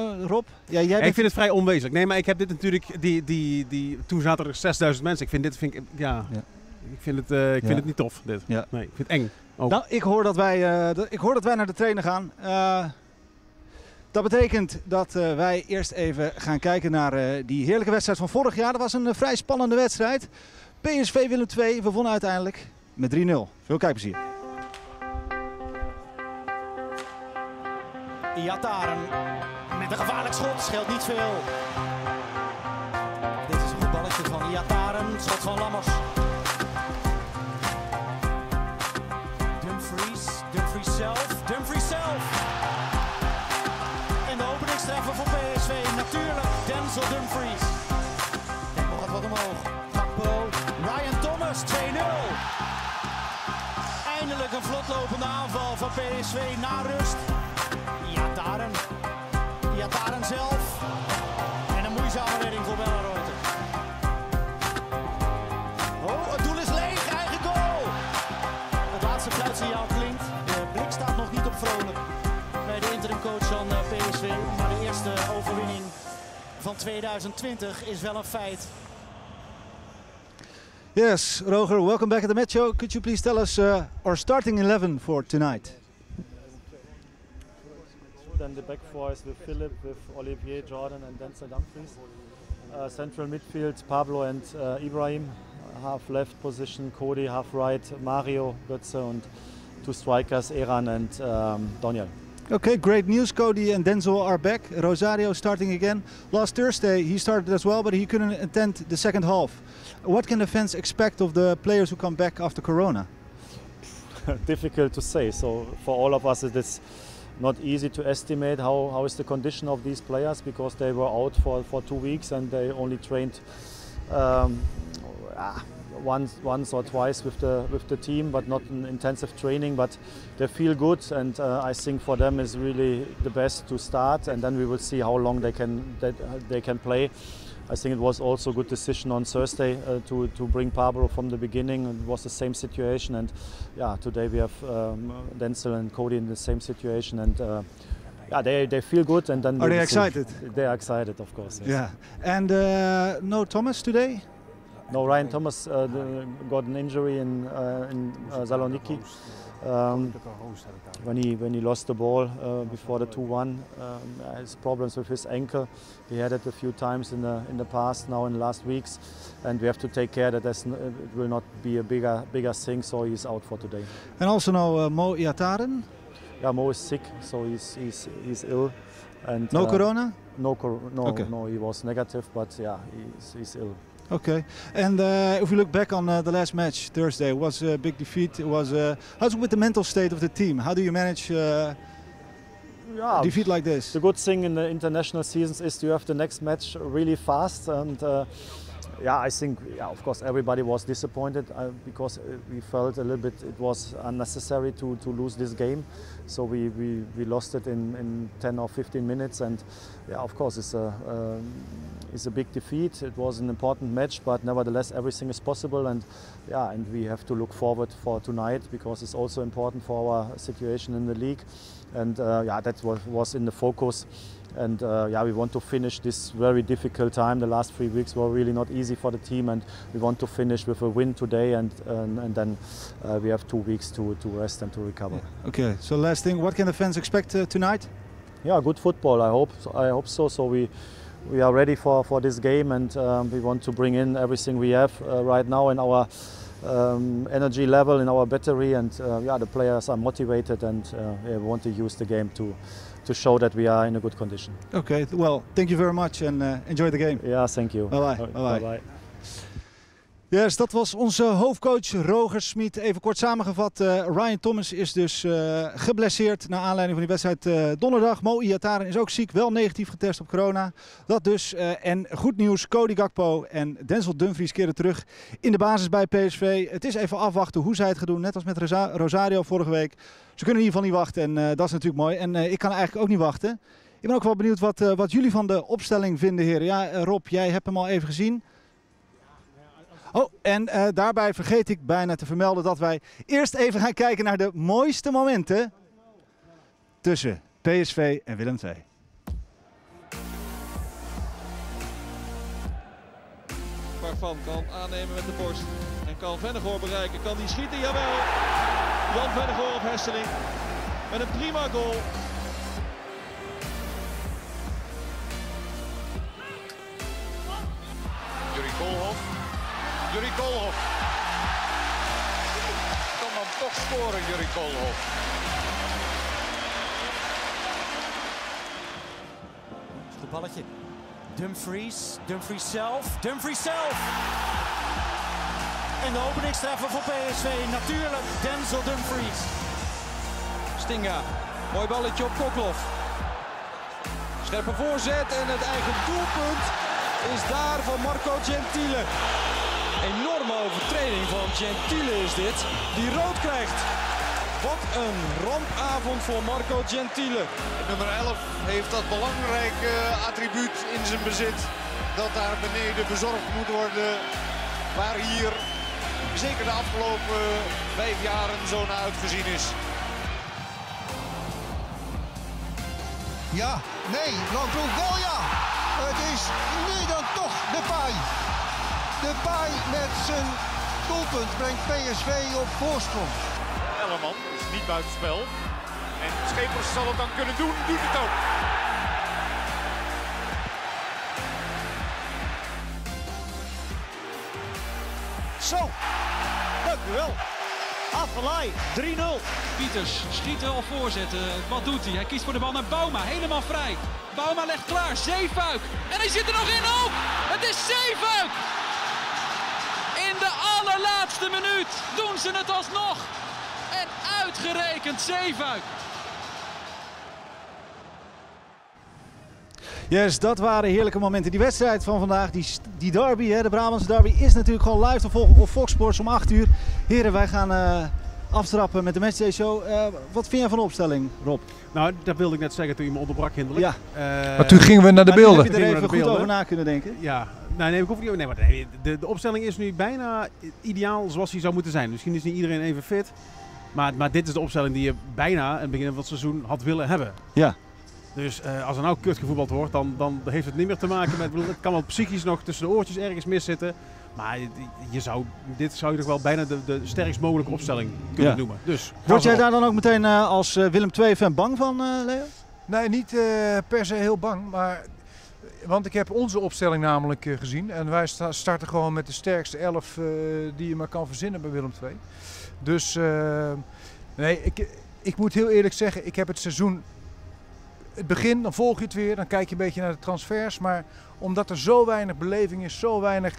uh, Rob? Ja, jij bent... Ik vind het vrij onwezenlijk. Nee, maar ik heb dit natuurlijk, die, die, die, toen zaten er 6000 mensen. Ik vind dit, vind ik, ja, ja. ik vind het, uh, ik vind het niet tof, dit. Ja. Nee, ik vind het eng. Ook. Nou, ik hoor dat wij, uh, dat, ik hoor dat wij naar de trainer gaan. dat betekent dat wij eerst even gaan kijken naar die heerlijke wedstrijd van vorig jaar. Dat was een vrij spannende wedstrijd. PSV Willem 2, we wonnen uiteindelijk met 3-0. Veel kijkplezier. Iataren een gevaarlijk schot, scheelt niet veel. Dit is een goed balletje van Iataren, schot van Lammers. Dumfries, Dumfries zelf, Dumfries zelf. En de openingstreffer voor PSV, natuurlijk Denzel Dumfries. Tempo gaat wat omhoog. Gakpo, Ryan Thomas, 2-0. Eindelijk een vlotlopende aanval van PSV na rust. Iataren. En een moeizame redding voor Belleroyte. Oh, het doel is leeg. Eigen goal. Het laatste fluitsignaal klinkt. De blik staat nog niet op vrolijk. Bij de interimcoach van PSV. Maar de eerste overwinning van 2020 is wel een feit. Yes, Roger, welcome back at the match show. Could you please tell us uh, our starting 11 for tonight? Then the back four is with Philip, with Olivier, Jordan, and Denzel Dumfries. Uh, central midfield, Pablo and uh, Ibrahim. Half left position, Cody. Half right, Mario, Götze, and two strikers, Eran and um, Daniel. Okay, great news. Cody and Denzel are back. Rosario starting again. Last Thursday he started as well, but he couldn't attend the second half. What can the fans expect of the players who come back after Corona? Difficult to say. So for all of us, it is not easy to estimate how, how is the condition of these players because they were out for, for two weeks and they only trained um, ah, once once or twice with the with the team but not in intensive training but they feel good and uh, I think for them is really the best to start and then we will see how long they can they, they can play I think it was also a good decision on Thursday uh, to, to bring Pablo from the beginning. It was the same situation, and yeah, today we have um, Denzel and Cody in the same situation, and uh, yeah, they, they feel good. And then are they excited? They are excited, of course. Yes. Yeah, and uh, no Thomas today. No, Ryan Thomas uh, got an injury in uh, in Saloniki. Um, when he when he lost the ball uh, before the 2-1, um, has problems with his ankle. He had it a few times in the in the past, now in the last weeks, and we have to take care that it will not be a bigger bigger thing. So he's out for today. And also now uh, Mo Iataren. Yeah, Mo is sick, so he's he's he's ill. And no uh, corona. No, no, okay. no. He was negative, but yeah, he's, he's ill. Okay, and uh, if we look back on uh, the last match Thursday, it was a big defeat. It was uh, how's it with the mental state of the team? How do you manage uh, yeah, defeat like this? The good thing in the international seasons is you have the next match really fast and. Uh, yeah, I think, yeah, of course, everybody was disappointed uh, because we felt a little bit it was unnecessary to, to lose this game. So we, we, we lost it in, in 10 or 15 minutes, and yeah, of course, it's a um, it's a big defeat. It was an important match, but nevertheless, everything is possible, and yeah, and we have to look forward for tonight because it's also important for our situation in the league, and uh, yeah, that was, was in the focus. And uh, yeah, we want to finish this very difficult time. The last three weeks were really not easy for the team, and we want to finish with a win today, and and, and then uh, we have two weeks to, to rest and to recover. Yeah. Okay. So last thing, what can the fans expect uh, tonight? Yeah, good football. I hope. I hope so. So we we are ready for, for this game and um, we want to bring in everything we have uh, right now in our um, energy level in our battery and uh, yeah the players are motivated and uh, yeah, we want to use the game to to show that we are in a good condition. Okay, well, thank you very much and uh, enjoy the game. Yeah, thank you. Bye bye. Yes, dat was onze hoofdcoach Roger Smit. Even kort samengevat, uh, Ryan Thomas is dus uh, geblesseerd naar aanleiding van die wedstrijd uh, donderdag. Mo Iataren is ook ziek, wel negatief getest op corona. Dat dus. en goed nieuws, Cody Gakpo en Denzel Dumfries keren terug in de basis bij PSV. Het is even afwachten hoe zij het gaan doen, net als met Rosario vorige week. Ze kunnen in ieder geval niet wachten en dat is natuurlijk mooi. En ik kan eigenlijk ook niet wachten. Ik ben ook wel benieuwd wat, wat jullie van de opstelling vinden, heren. Ja, Rob, jij hebt hem al even gezien. Oh, en eh, daarbij vergeet ik bijna te vermelden dat wij eerst even gaan kijken naar de mooiste momenten tussen PSV en Willem II. Van kan aannemen met de borst en kan Vennegoor bereiken. Kan die schieten? Jawel! Jan Vennegoor op Hesseling met een prima goal. Koolhof. Kan dan toch scoren, Jurie Koolhof. Goed balletje. Dumfries. Dumfries zelf. Dumfries zelf. En de openingstreffer voor PSV. Natuurlijk Denzel Dumfries. Stinga. Mooi balletje op Koklof. Scherpe voorzet en het eigen doelpunt is daar van Marco Gentile. Enorme overtreding van Gentile is dit, die rood krijgt. Wat een rampavond voor Marco Gentile. Nummer 11 heeft dat belangrijke attribuut in zijn bezit. Dat daar beneden bezorgd moet worden. Waar hier zeker de afgelopen vijf jaren zo naar uitgezien is. Ja, nee, Landploeg goal ja. Het is nu dan toch de paai. De paai met zijn doelpunt brengt PSV op voorsprong. Elleman is niet buitenspel. En Schepers zal het dan kunnen doen, doet het ook. Zo, dank u wel. Afvallei, 3-0. Pieters schiet wel voorzetten. Wat doet hij? Hij kiest voor de bal naar Bauma. Helemaal vrij. Bauma legt klaar. Zeefuik. En hij zit er nog in ook. Het is Zeefuik. Allerlaatste minuut doen ze het alsnog. En uitgerekend Zeefuik. Yes, dat waren heerlijke momenten. Die wedstrijd van vandaag, die, die derby, hè, de Brabantse derby, is natuurlijk gewoon live te volgen op Fox Sports om 8 uur. Heren, wij gaan uh, aftrappen met de Matchday Show. Uh, wat vind jij van de opstelling, Rob? Nou, dat wilde ik net zeggen toen je me onderbrak hinderlijk. Ja. Uh, maar toen gingen we naar de beelden. Heb je er even goed over na kunnen denken? Ja. Nee, nee, ik hoef niet, nee, maar nee, de, de opstelling is nu bijna ideaal zoals hij zou moeten zijn. Misschien is niet iedereen even fit. Maar, maar dit is de opstelling die je bijna in het begin van het seizoen had willen hebben. Ja. Dus uh, als er nou kut gevoetbald wordt, dan, dan heeft het niet meer te maken met... Het kan wel psychisch nog tussen de oortjes ergens miszitten. Maar je zou, dit zou je toch wel bijna de, de sterkst mogelijke opstelling kunnen ja. noemen. Dus, Word jij daar dan ook meteen uh, als uh, Willem II-fan bang van, Leo? Nee, niet per se heel bang. Maar, want ik heb onze opstelling namelijk gezien. En wij sta, starten gewoon met de sterkste elf die je maar kan verzinnen bij Willem II. Dus nee, ik, ik moet heel eerlijk zeggen, ik heb het seizoen het begin, dan volg je het weer, dan kijk je een beetje naar de transfers. Maar omdat er zo weinig beleving is, zo weinig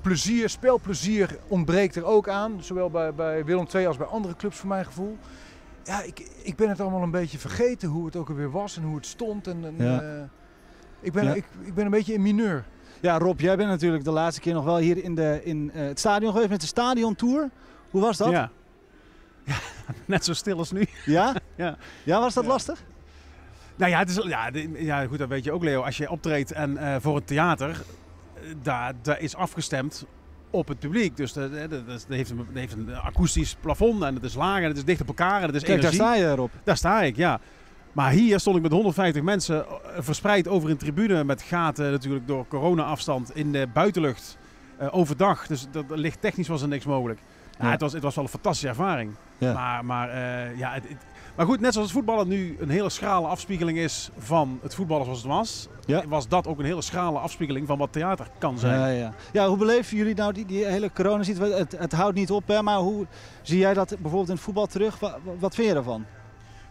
plezier, spelplezier ontbreekt er ook aan. Zowel bij, bij Willem II als bij andere clubs voor mijn gevoel. Ja, ik, ik ben het allemaal een beetje vergeten hoe het ook alweer was en hoe het stond. En, en ja. uh, ik, ben, ja. ik, ik ben een beetje in mineur. Ja, Rob, jij bent natuurlijk de laatste keer nog wel hier in, de, in uh, het stadion geweest met de stadiontour. Hoe was dat? Ja. ja, net zo stil als nu. Ja? ja. ja, was dat lastig? Nou ja, het is, ja, ja, goed, dat weet je ook, Leo. Als je optreedt en uh, voor een theater, daar, daar is afgestemd op het publiek. Dus dat, dat, dat, heeft, een, dat heeft een akoestisch plafond en het is laag en het is dicht op elkaar en het is Kijk, energie. daar sta je erop. Daar sta ik, ja. Maar hier stond ik met 150 mensen verspreid over een tribune met gaten natuurlijk door corona-afstand in de buitenlucht uh, overdag. Dus dat, lichttechnisch was er niks mogelijk. Ja. Ja, het, was, het was wel een fantastische ervaring. Ja. Maar, maar uh, ja, het, het, maar goed, net zoals het voetballen nu een hele schrale afspiegeling is van het voetballen zoals het was, was dat ook een hele schrale afspiegeling van wat theater kan zijn. Ja, ja. ja hoe beleven jullie nou die, die hele corona? Het, het houdt niet op, hè, maar hoe zie jij dat bijvoorbeeld in het voetbal terug? Wat, wat vind je ervan?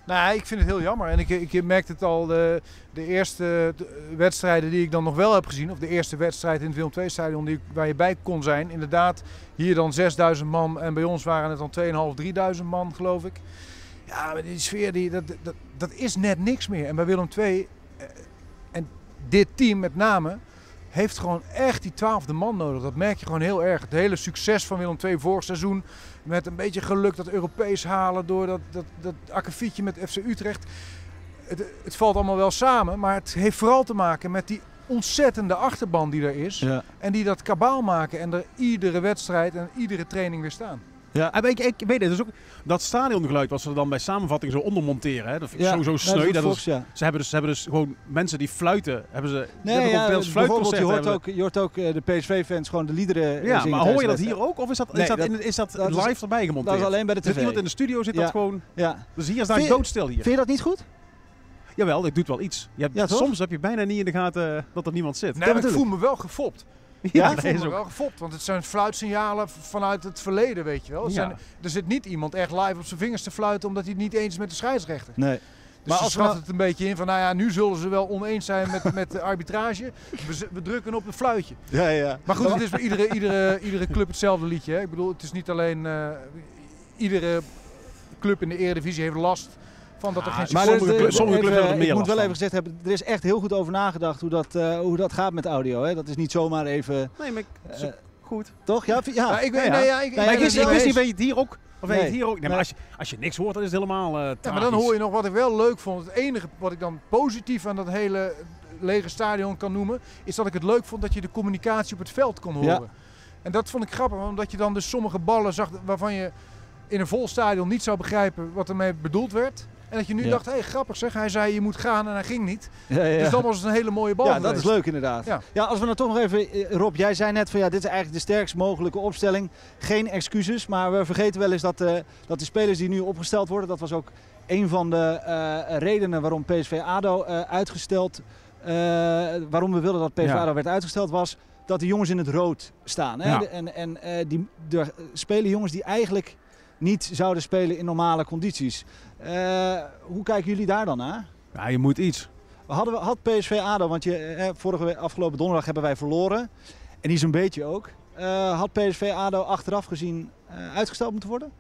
Nou, ik vind het heel jammer. En ik, ik merkte het al, de, de eerste wedstrijden die ik dan nog wel heb gezien, of de eerste wedstrijd in het Willem II-stadion die, waar je bij kon zijn. Inderdaad, hier dan 6000 man en bij ons waren het dan 2.500, 3000 man, geloof ik. Ja, maar die sfeer, die, dat, dat, dat is net niks meer. En bij Willem II, en dit team met name, heeft gewoon echt die twaalfde man nodig. Dat merk je gewoon heel erg. Het hele succes van Willem II vorig seizoen, met een beetje geluk dat Europees halen door dat, dat, dat akkefietje met FC Utrecht. Het, het valt allemaal wel samen, maar het heeft vooral te maken met die ontzettende achterban die er is. Ja. En die dat kabaal maken en er iedere wedstrijd en iedere training weer staan. Ja. En ik, ik weet het, dus ook dat stadiongeluid wat ze dan bij samenvatting zo ondermonteren. Hè, dat vind ik Ja, sowieso sneu. dat Dat Fox, is- ja. ze, hebben dus, ze hebben dus gewoon mensen die fluiten. Hebben ze, ze Nee, hebben ja, ook deels bijvoorbeeld, je hoort ook, je hoort ook eh, de PSV-fans gewoon de liederen eh, Ja, zingen maar hoor je dat hier ook? Of is dat, Nee, is dat, dat- in- is dat, dat is- live erbij gemonteerd? Dat is alleen bij de Zit tv. iemand in de studio zit Ja. dat gewoon... Ja. Dus hier is daar doodstil hier. Vind je dat niet goed? Jawel, dat doet wel iets. Je hebt, Ja, toch? soms heb je bijna niet in de gaten eh, dat er niemand zit. Nee, ik voel me wel gefopt. Ja, ik voel nee, is me ook- wel gefopt, want het zijn fluitsignalen vanuit het verleden, weet je wel. Ja. zijn, er zit niet iemand echt live op zijn vingers te fluiten omdat hij het niet eens is met de scheidsrechter. Nee. Dus Maar ze als schat nou- het een beetje in van, nou ja, nu zullen ze wel oneens zijn met, met de arbitrage. We, we drukken op het fluitje. Ja, ja. Maar goed, het is bij iedere, iedere, iedere club hetzelfde liedje. Hè? Ik bedoel, het is niet alleen... eh, iedere club in de Eredivisie heeft last van dat er Ah, geen maar succes- sommige clubs- sommige even, clubs hebben er Ik meer moet last wel van. even gezegd hebben, er is echt heel goed over nagedacht hoe dat, eh, hoe dat gaat met audio. Hè? Dat is niet zomaar even... Nee, maar eh, goed. toch? Ja, ja. Ja, ik weet, Ja, ja. nee, ja, ik, Maar ik ik wist, ik niet, weet je het hier ook? Of weet je het hier ook? Nee, maar als je, als je niks hoort, dan is het helemaal eh Ja, maar dan hoor je nog wat ik wel leuk vond. Het enige wat ik dan positief aan dat hele lege stadion kan noemen, is dat ik het leuk vond dat je de communicatie op het veld kon horen. Ja. En dat vond ik grappig, omdat je dan dus sommige ballen zag waarvan je in een vol stadion niet zou begrijpen wat ermee bedoeld werd. En dat je nu Ja. dacht, hé hey, grappig zeg, hij zei je moet gaan en hij ging niet. Ja, ja. Dus dan was het een hele mooie bal Ja, dat is leuk inderdaad. Ja. Ja. als we dan toch nog even, eh, Rob, jij zei net van ja, dit is eigenlijk de sterkst mogelijke opstelling. Geen excuses, maar we vergeten wel eens dat, eh, dat de spelers die nu opgesteld worden, dat was ook een van de eh, redenen waarom PSV ADO eh, uitgesteld, eh, waarom we wilden dat PSV Ja. ADO werd uitgesteld was, dat de jongens in het rood staan. Hè? Ja. De- En, en eh, die, er spelen jongens die eigenlijk niet zouden spelen in normale condities. Eh, hoe kijken jullie daar dan naar? Ja, je moet iets. Hadden we, had PSV ADO, want je, eh, vorige afgelopen donderdag hebben wij verloren. En die zo'n beetje ook. Eh, had PSV ADO achteraf gezien eh, uitgesteld moeten worden?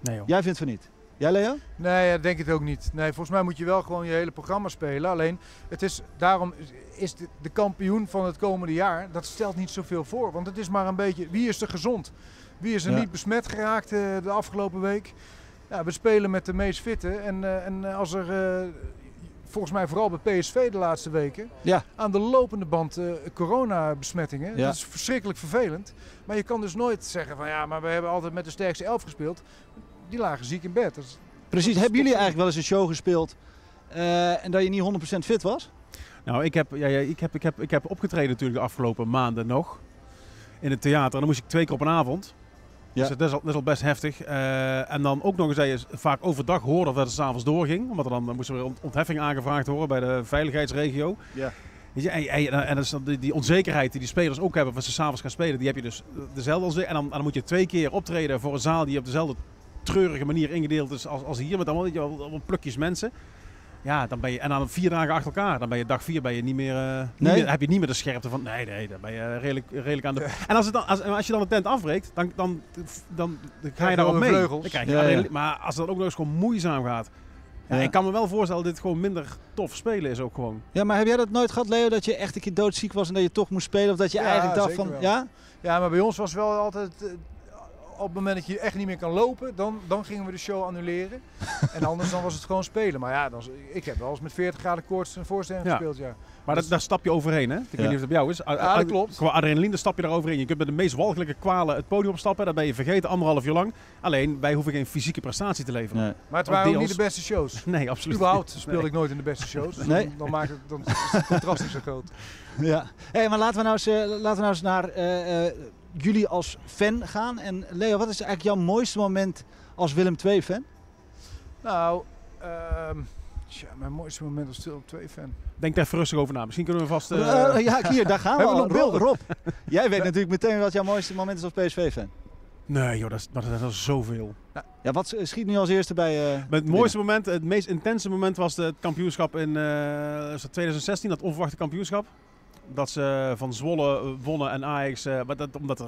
Nee joh. Jij vindt van niet. Jij Leo? Nee, ja, denk het ook niet. Nee, volgens mij moet je wel gewoon je hele programma spelen. Alleen, het is, daarom is de, de kampioen van het komende jaar, dat stelt niet zoveel voor. Want het is maar een beetje, wie is er gezond? Wie is er Ja. niet besmet geraakt eh, de afgelopen week? Ja, we spelen met de meest fitte. En, eh, en eh, als er, eh, volgens mij vooral bij PSV de laatste weken, Ja. aan de lopende band eh coronabesmettingen. Ja. Dat is verschrikkelijk vervelend. Maar je kan dus nooit zeggen van ja, maar we hebben altijd met de sterkste elf gespeeld. Die lagen ziek in bed. Dat is- Precies. Hebben jullie eigenlijk wel eens een show gespeeld eh, en dat je niet 100% fit was? Nou, ik heb, ja, ja, ik, heb, ik, heb, ik heb opgetreden natuurlijk de afgelopen maanden nog. In het theater. En dan moest ik twee keer op een avond. Ja. Dus dat is, al, dat is al best heftig. Eh, en dan ook nog eens dat je vaak overdag hoorde dat het s'avonds doorging. Omdat er dan moest er weer ont- ontheffing aangevraagd worden bij de veiligheidsregio. Ja. Weet je, en, en, en dat is dan die, die onzekerheid die die spelers ook hebben als ze s'avonds gaan spelen, die heb je dus dezelfde onzekerheid. En dan, en dan moet je twee keer optreden voor een zaal die op dezelfde treurige manier ingedeeld is als, als hier. Met allemaal, weet je wel, allemaal plukjes mensen. Ja, dan ben je, en dan vier dagen achter elkaar. Dan ben je dag vier ben je niet meer, eh, niet Nee? meer- heb je niet meer de scherpte van, nee, nee, dan ben je redelijk, redelijk aan de... En als, het dan, als, als je dan de tent afbreekt, dan, dan, dan, dan ga je daarop mee. vleugels. Dan krijg je Ja, adrenaline- ja. Maar als het dan ook nog eens gewoon moeizaam gaat. Ja, Ja. Ik kan me wel voorstellen dat dit gewoon minder tof spelen is ook gewoon. Ja, maar heb jij dat nooit gehad, Leo, dat je echt een keer doodziek was en dat je toch moest spelen? Of dat je Ja, eigenlijk dacht van, wel. ja? Ja, maar bij ons was wel altijd. Op het moment dat je echt niet meer kan lopen, dan, dan gingen we de show annuleren. en anders dan was het gewoon spelen. Maar ja, dan, ik heb wel eens met 40 graden koorts een voorstelling Ja. gespeeld. Ja. Maar dat, daar stap je overheen, hè? Ik weet niet of het bij jou is. A- Ja, dat klopt. Qua adrenaline stap je daar overheen. Je kunt met de meest walgelijke kwalen het podium opstappen. Dan ben je vergeten anderhalf uur lang. Alleen, wij hoeven geen fysieke prestatie te leveren. Nee. Maar het waren ook deels. niet de beste shows. Nee, absoluut Überhaupt speelde ik nooit in de beste shows. Dus Nee. dan, dan, maakt het, dan is het contrast niet zo groot. Ja. Hey, maar laten we nou eens, eh, laten we nou eens naar eh, eh, jullie als fan gaan. En Leo, wat is eigenlijk jouw mooiste moment als Willem II-fan? Nou, ehm, tja, mijn mooiste moment als stil op 2 fan. Denk daar even rustig over na. Misschien kunnen we vast... eh, Eh, ja, hier, daar gaan we Hebben we al. nog Rob, beelden? Rob, jij weet natuurlijk meteen wat jouw mooiste moment is als PSV-fan. Nee joh, dat is, maar dat is zoveel. Ja, wat schiet nu als eerste bij... eh, Het mooiste moment, het meest intense moment was het kampioenschap in eh, is dat 2016, dat onverwachte kampioenschap. Dat ze van Zwolle eh, wonnen en Ajax, eh, maar dat, omdat er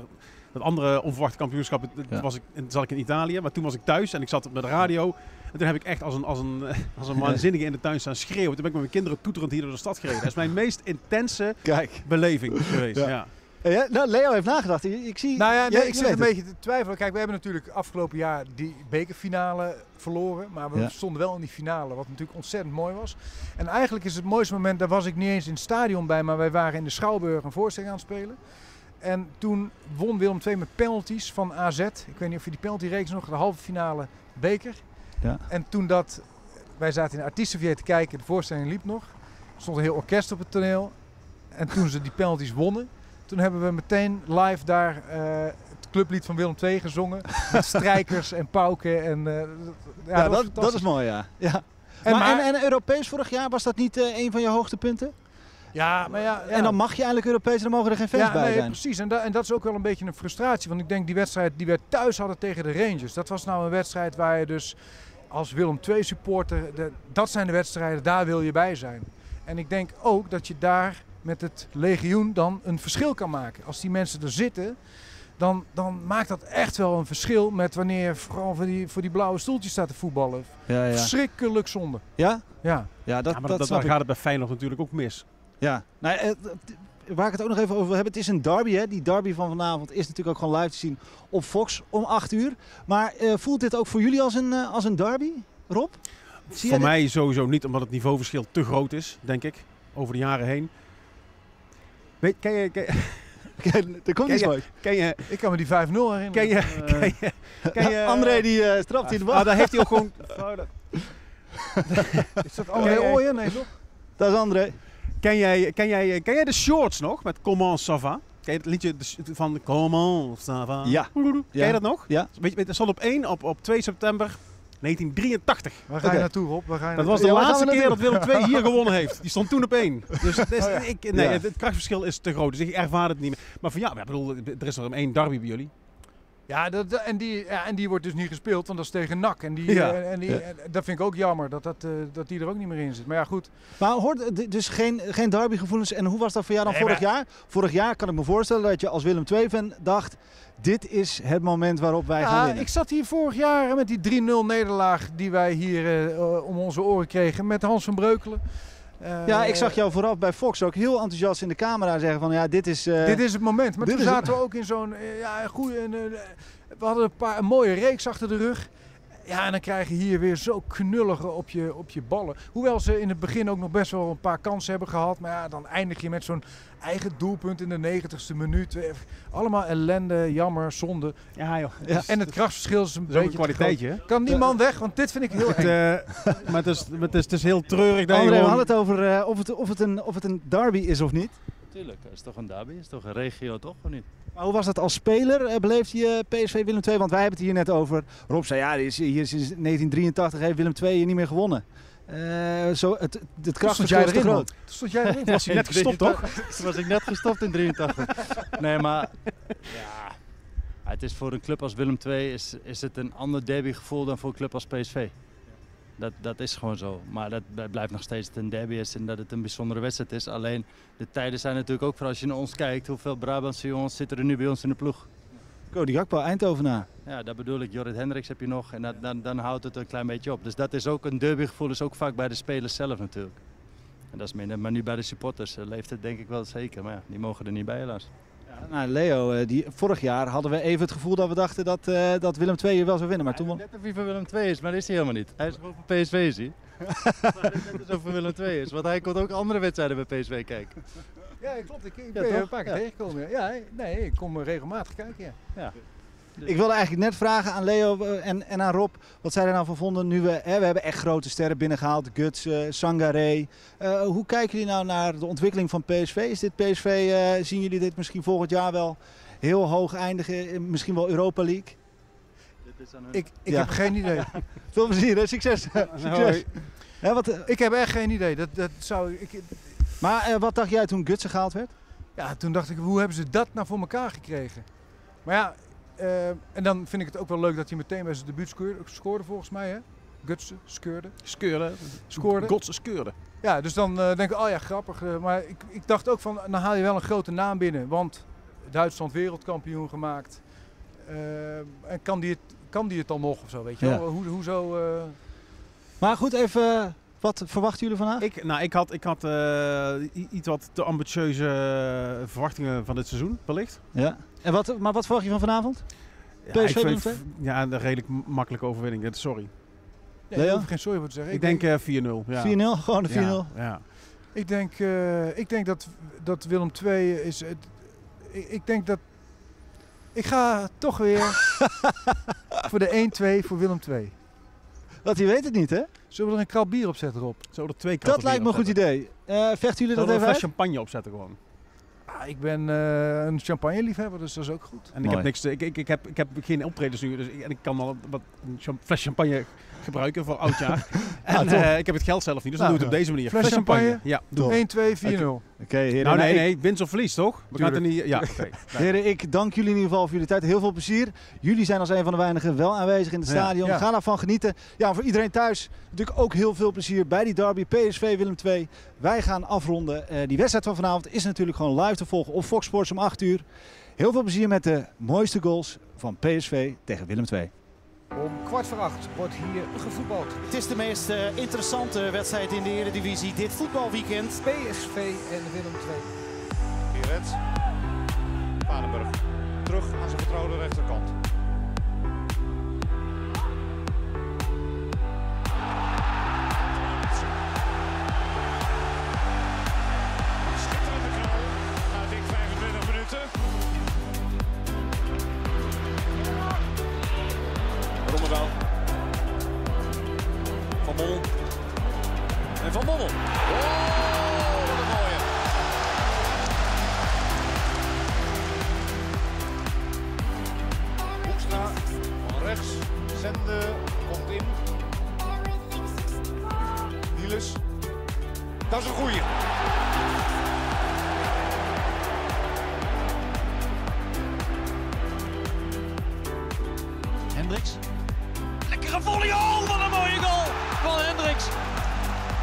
dat andere onverwachte kampioenschap, Ja. was ik, zat ik in Italië, maar toen was ik thuis en ik zat met de radio. En toen heb ik echt als een, als een, als een waanzinnige in de tuin staan schreeuwen. Toen ben ik met mijn kinderen toeterend hier door de stad gereden. Dat is mijn meest intense Kijk. beleving geweest. Ja. Ja. Eh, ja, nou, Leo heeft nagedacht. Ik, zie... Nou ja, nee, ik zit een beetje te twijfelen. Kijk, we hebben natuurlijk afgelopen jaar die bekerfinale verloren. Maar we Ja. stonden wel in die finale, wat natuurlijk ontzettend mooi was. En eigenlijk is het mooiste moment, daar was ik niet eens in het stadion bij, maar wij waren in de Schouwburg een voorstelling aan het spelen. En toen won Willem II met penalties van AZ. Ik weet niet of je die penaltyreeks nog, de halve finale beker. Ja. En toen dat, wij zaten in de artiestenvier te kijken, de voorstelling liep nog. Er stond een heel orkest op het toneel. En toen ze die penalties wonnen, toen hebben we meteen live daar eh, het clublied van Willem II gezongen. Met strijkers en pauken. En, eh, ja, Ja, dat, dat, is mooi, ja. ja. En maar, maar- en, en Europees vorig jaar, was dat niet eh, een van je hoogtepunten? Ja, maar ja, ja. En dan mag je eigenlijk Europees en dan mogen er geen fans ja, bij nee, zijn. precies. En, da- en dat is ook wel een beetje een frustratie. Want ik denk die wedstrijd die we thuis hadden tegen de Rangers. Dat was nou een wedstrijd waar je dus als Willem II supporter... De, dat zijn de wedstrijden, daar wil je bij zijn. En ik denk ook dat je daar met het legioen dan een verschil kan maken. Als die mensen er zitten, dan, dan maakt dat echt wel een verschil met wanneer je vooral voor die, voor die blauwe stoeltjes staat te voetballen. Ja, ja. Verschrikkelijk zonde. Ja? Ja. Ja, dat, Ja, maar dat dan ik. gaat het bij Feyenoord natuurlijk ook mis. Ja. Nou, eh, waar ik het ook nog even over wil hebben, het is een derby. Hè? Die derby van vanavond is natuurlijk ook gewoon live te zien op Fox om 8 uur. Maar eh, voelt dit ook voor jullie als een, eh, als een derby, Rob? Zie Voor dit? mij sowieso niet, omdat het niveauverschil te groot is, denk ik, over de jaren heen. Weet, ken je, ken, er komt ken iets je, moois. ken je, Ik kan me die 5-0 herinneren. ken je, Eh, ken je, ken je André die eh, straft in de bal. Ah, daar heeft hij ook gewoon... is dat André Ooyen? Nee, toch? Dat is André. Ken jij, ken, jij, ken jij de shorts nog met Comment ça va? Ken je het liedje van Comment ça va? Ja. Ken je dat nog? Ja. Weet je, dat stond op 1 op, op 2 september 1983. Waar ga je naartoe, Rob? Waar ga je Dat naartoe? was de Ja, laatste keer dat? Willem II hier gewonnen heeft. Die stond toen op 1. Dus het, is, Oh ja. ik, nee, Ja. het, het krachtverschil is te groot. Dus ik ervaar het niet meer. Maar van ja, ik bedoel, er is er één derby bij jullie. Ja, dat, en, die, ja, en die wordt dus niet gespeeld, want dat is tegen NAC. En, die, Ja. eh, en, die, Ja. en dat vind ik ook jammer, dat, dat, eh, dat die er ook niet meer in zit. Maar ja, goed. Maar hoort dus geen, geen derbygevoelens. En hoe was dat voor jou dan Nee, vorig maar- jaar? Vorig jaar kan ik me voorstellen dat je als Willem II-fan dacht... dit is het moment waarop wij gaan Ja, winnen. ik zat hier vorig jaar met die 3-0 nederlaag die wij hier eh, eh, om onze oren kregen met Hans van Breukelen. Eh, Ja, ik zag jou vooraf bij Fox ook heel enthousiast in de camera zeggen van... ja, dit is... eh, Dit is het moment. Maar toen zaten we ook in zo'n eh, ja, goede. eh, we hadden een paar een mooie reeks achter de rug. Ja, en dan krijg je hier weer zo knullige op je, op je ballen. Hoewel ze in het begin ook nog best wel een paar kansen hebben gehad. Maar ja, dan eindig je met zo'n eigen doelpunt in de 90ste minuut. Eh, Allemaal ellende, jammer, zonde. Ja joh. Ja. En het krachtverschil is een beetje kwaliteitje. Kan die man weg? Want dit vind ik heel Het, eng. eh, maar, het is, het, is, het is heel treurig André, we hadden het over eh, of, het, of, het een, of het een derby is of niet. Tuurlijk, het is toch een derby, het is toch een regio toch of niet? Maar hoe was dat als speler? Eh, Beleefd je PSV Willem II? Want wij hebben het hier net over. Rob zei ja, hier is, hier sinds 1983 heeft Willem II hier niet meer gewonnen. Eh, zo, het, het stond krachtverschil jij is te erin, groot. Toen stond jij erin. Was hij net gestopt toch? Toen was ik net gestopt in 83. Nee, maar ja, het is voor een club als Willem II is, is het een ander derbygevoel dan voor een club als PSV. Dat, dat is gewoon zo. Maar dat blijft nog steeds een derby is en dat het een bijzondere wedstrijd is. Alleen de tijden zijn natuurlijk ook voor als je naar ons kijkt. Hoeveel Brabantse jongens zitten er nu bij ons in de ploeg? Cody Gakpo, Eindhovenaar. Ja, dat bedoel ik. Jorrit Hendricks heb je nog en dat, dan, dan houdt het een klein beetje op. Dus dat is ook een derbygevoel, is ook vaak bij de spelers zelf natuurlijk. En dat is minder. Maar nu bij de supporters eh, leeft het denk ik wel zeker. Maar ja, die mogen er niet bij helaas. Nou, Leo, eh, die, vorig jaar hadden we even het gevoel dat we dachten dat, eh, dat Willem II hier wel zou winnen. Maar toen won... Net of hij van Willem II is, maar dat is hij helemaal niet. Hij is gewoon van PSV is hij. maar dat het net over Willem II is. Want hij komt ook andere wedstrijden bij PSV kijken. Ja, klopt. Ik, ik Ja, ben je een paar keer Ja. tegengekomen. Ja, Ja, nee, ik kom eh, regelmatig kijken. Ja. Ik wilde eigenlijk net vragen aan Leo eh, en, en aan Rob wat zij er nou van vonden. Nu we, hè, we hebben echt grote sterren binnengehaald. Guts, eh Sangaré. Eh, hoe kijken jullie nou naar de ontwikkeling van PSV? Is dit PSV, eh, zien jullie dit misschien volgend jaar wel heel hoog eindigen? in Misschien wel Europa League? Dit is aan hun. Ik, ik Ja. heb geen idee. Veel plezier, hè? succes. Hè, wat, Ik heb echt geen idee. Dat, dat zou, ik, maar eh, wat dacht jij toen Gutsen gehaald werd? ja, toen dacht ik, hoe hebben ze dat nou voor elkaar gekregen? Maar ja, eh, en dan vind ik het ook wel leuk dat hij meteen bij zijn debuut scoorde, scoorde volgens mij. Hè? Gutsen, skeurde. Skeurde. Scoorde. Godse skeurde. Ja, dus dan eh, denk ik, oh ja, grappig. eh, maar ik, ik dacht ook van, dan haal je wel een grote naam binnen. Want Duitsland wereldkampioen gemaakt. Eh, en kan die, het, kan die het dan nog of zo, weet je Ja. wel? Hoe, hoezo... eh, Maar goed, even, wat verwachten jullie vandaag? Ik, nou, ik had, ik had eh, iets wat te ambitieuze verwachtingen van dit seizoen, wellicht. Ja. En wat, maar wat verwacht je van vanavond? Ja, PSV ik vind-? Ja, een redelijk makkelijke overwinning. Sorry. nee, Leo? ik hoef geen sorry voor te zeggen. Ik denk eh, 4-0. Ja. 4-0, gewoon de 4-0. Ja, ja. Ik denk, eh, ik denk dat, dat Willem II is. Het, ik, ik denk dat... Ik ga toch weer voor de 1-2 voor Willem 2. Want je weet het niet, hè? Zullen we er een krab bier op zetten, Rob? Zo er twee Dat kratten lijkt me een goed idee. Eh vechten jullie Zullen dat we een even fles uit? champagne opzetten gewoon? Ah, ik ben eh, een champagne-liefhebber, dus dat is ook goed. En ik heb, niks, te- ik, ik, ik, heb, ik heb geen optredens nu, dus ik, en ik kan wel wat een fles champagne gebruiken voor oudjaar. en eh, ik heb het geld zelf niet, dus dan Nou, doe ik het op deze manier. fles champagne? Ja. Top. 1, 2, 4, 0. Oké, heren. Nou nee, ik- nee, winst of verlies toch? We gaan het er niet... Ja, oké. Heren, ik dank jullie in ieder geval voor jullie tijd. Heel veel plezier. Jullie zijn als een van de weinigen wel aanwezig in het stadion. Ja. Ga daarvan genieten. Ja, voor iedereen thuis natuurlijk ook heel veel plezier bij die derby PSV Willem 2. Wij gaan afronden. Eh, die wedstrijd van vanavond is natuurlijk gewoon live te volgen op Fox Sports om 8 uur. Heel veel plezier met de mooiste goals van PSV tegen Willem 2. Om kwart voor acht wordt hier gevoetbald. Het is de meest eh, interessante wedstrijd in de Eredivisie dit voetbalweekend. PSV en Willem 2. Gerets. Vadenburg. Terug aan zijn vertrouwde rechterkant.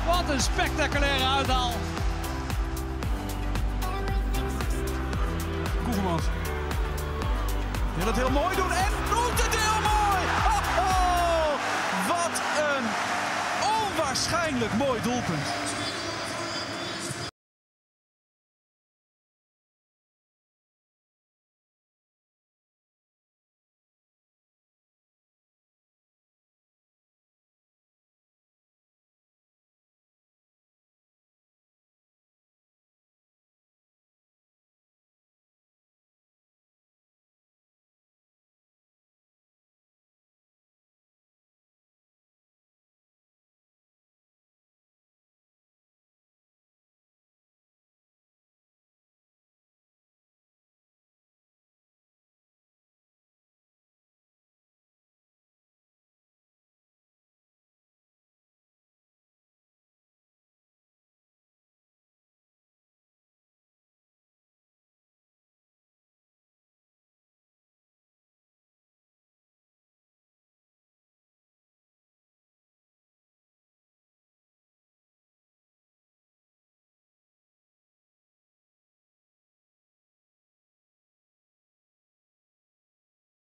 Wat een spectaculaire uithaal. Koevermans. Wil het heel mooi doen en doet het heel mooi. Oh, wat een onwaarschijnlijk mooi doelpunt.